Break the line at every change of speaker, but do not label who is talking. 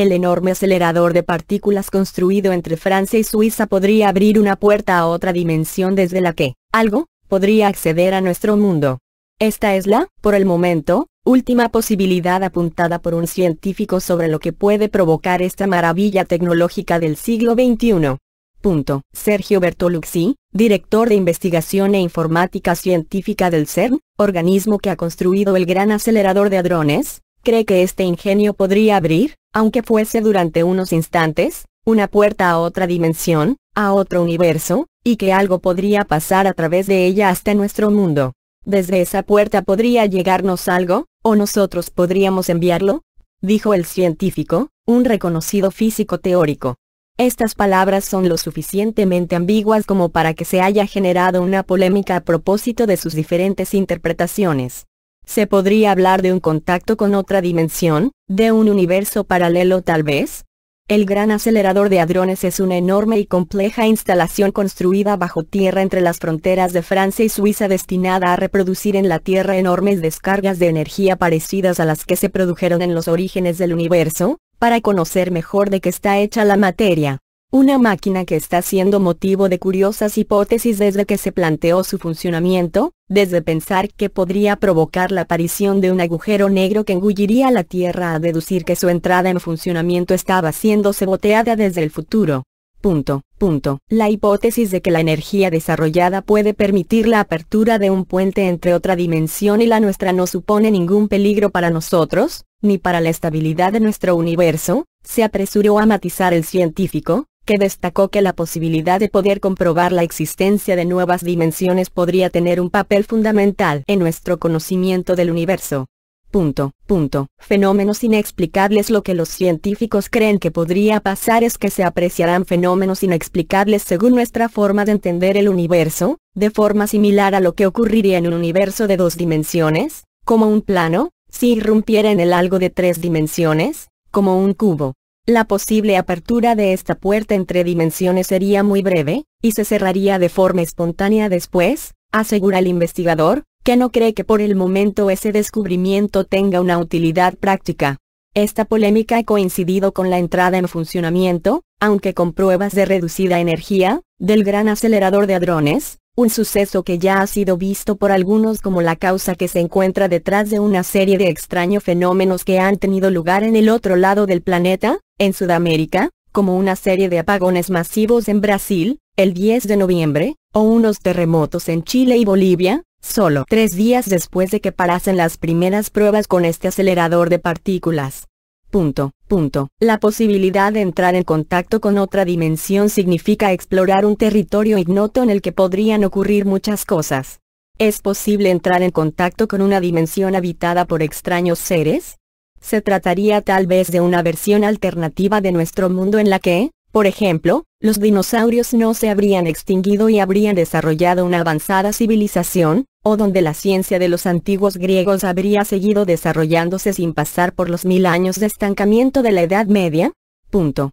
el enorme acelerador de partículas construido entre Francia y Suiza podría abrir una puerta a otra dimensión desde la que, algo, podría acceder a nuestro mundo. Esta es la, por el momento, última posibilidad apuntada por un científico sobre lo que puede provocar esta maravilla tecnológica del siglo XXI. Sergio Bertolucci, director de investigación e informática científica del CERN, organismo que ha construido el gran acelerador de hadrones, cree que este ingenio podría abrir, aunque fuese durante unos instantes, una puerta a otra dimensión, a otro universo, y que algo podría pasar a través de ella hasta nuestro mundo. Desde esa puerta podría llegarnos algo, o nosotros podríamos enviarlo, dijo el científico, un reconocido físico teórico. Estas palabras son lo suficientemente ambiguas como para que se haya generado una polémica a propósito de sus diferentes interpretaciones. Se podría hablar de un contacto con otra dimensión, de un universo paralelo tal vez, el Gran Acelerador de Hadrones es una enorme y compleja instalación construida bajo tierra entre las fronteras de Francia y Suiza destinada a reproducir en la Tierra enormes descargas de energía parecidas a las que se produjeron en los orígenes del universo, para conocer mejor de qué está hecha la materia. Una máquina que está siendo motivo de curiosas hipótesis desde que se planteó su funcionamiento, desde pensar que podría provocar la aparición de un agujero negro que engulliría la Tierra a deducir que su entrada en funcionamiento estaba siendo saboteada desde el futuro. Punto, punto. La hipótesis de que la energía desarrollada puede permitir la apertura de un puente entre otra dimensión y la nuestra no supone ningún peligro para nosotros, ni para la estabilidad de nuestro universo, se apresuró a matizar el científico, que destacó que la posibilidad de poder comprobar la existencia de nuevas dimensiones podría tener un papel fundamental en nuestro conocimiento del universo. Fenómenos inexplicables Lo que los científicos creen que podría pasar es que se apreciarán fenómenos inexplicables según nuestra forma de entender el universo, de forma similar a lo que ocurriría en un universo de dos dimensiones, como un plano, si irrumpiera en el algo de tres dimensiones, como un cubo. La posible apertura de esta puerta entre dimensiones sería muy breve, y se cerraría de forma espontánea después, asegura el investigador, que no cree que por el momento ese descubrimiento tenga una utilidad práctica. Esta polémica ha coincidido con la entrada en funcionamiento, aunque con pruebas de reducida energía, del gran acelerador de hadrones, un suceso que ya ha sido visto por algunos como la causa que se encuentra detrás de una serie de extraños fenómenos que han tenido lugar en el otro lado del planeta, en Sudamérica, como una serie de apagones masivos en Brasil, el 10 de noviembre, o unos terremotos en Chile y Bolivia, solo tres días después de que parasen las primeras pruebas con este acelerador de partículas. Punto, punto. La posibilidad de entrar en contacto con otra dimensión significa explorar un territorio ignoto en el que podrían ocurrir muchas cosas. ¿Es posible entrar en contacto con una dimensión habitada por extraños seres? Se trataría tal vez de una versión alternativa de nuestro mundo en la que, por ejemplo, los dinosaurios no se habrían extinguido y habrían desarrollado una avanzada civilización, o donde la ciencia de los antiguos griegos habría seguido desarrollándose sin pasar por los mil años de estancamiento de la Edad Media? Punto.